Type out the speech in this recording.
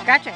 Scratch it.